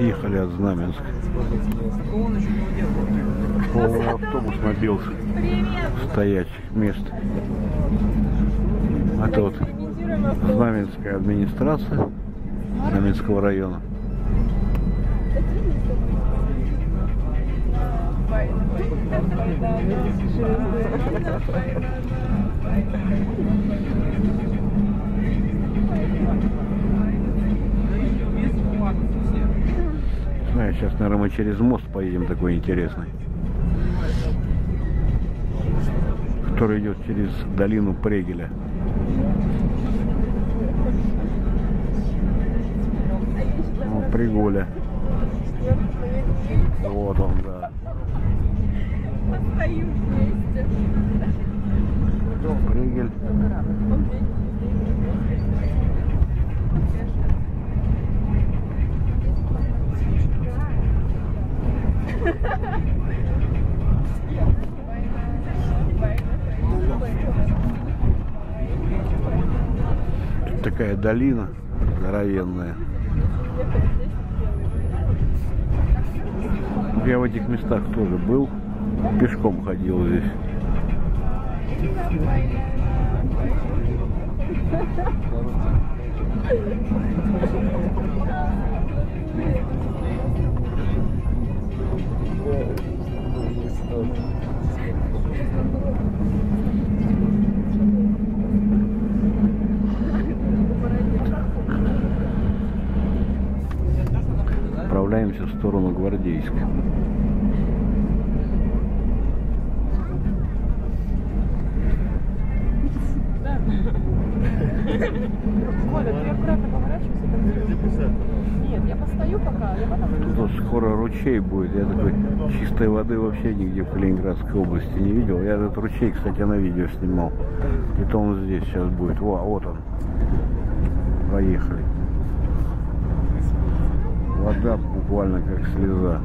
Отъехали от Знаменска. Полный автобус набился стоячих мест. Это вот Знаменская администрация Знаменского района. Знаю, сейчас, наверное, мы через мост поедем такой интересный. Который идет через долину Прегеля. Ну, Приголя. Вот он, да. Пригель. Тут такая долина здоровенная. Я в этих местах тоже был. Пешком ходил здесь. Отправляемся в сторону Гвардейска. Коля, ты аккуратно поворачивайся. Нет, я постою пока, я потом... Тут скоро ручей будет. Я такой чистой воды вообще нигде в Калининградской области не видел. Я этот ручей, кстати, на видео снимал. Это он здесь сейчас будет. Во, вот он. Поехали. Вода буквально как слеза.